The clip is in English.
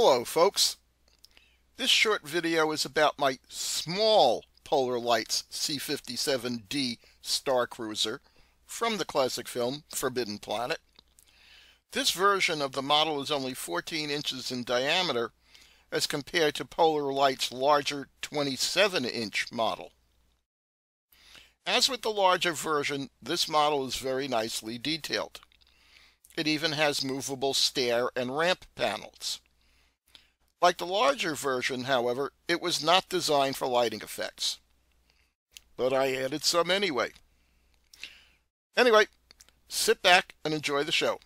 Hello folks. This short video is about my small Polar Lights C-57D Star Cruiser from the classic film Forbidden Planet. This version of the model is only 14 inches in diameter as compared to Polar Light's larger 27-inch model. As with the larger version, this model is very nicely detailed. It even has movable stair and ramp panels. Like the larger version, however, it was not designed for lighting effects. But I added some anyway. Anyway, sit back and enjoy the show.